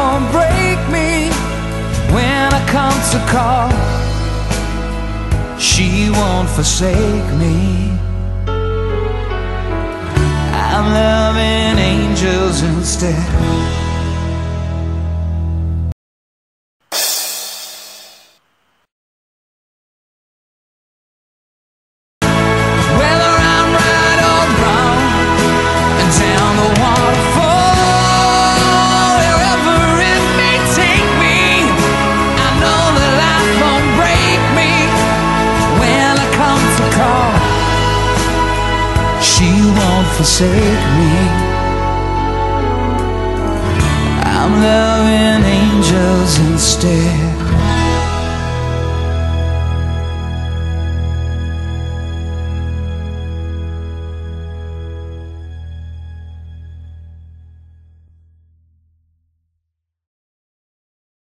won't break me when I come to call. She won't forsake me. I'm loving angels instead. Won't forsake me. I'm loving angels instead.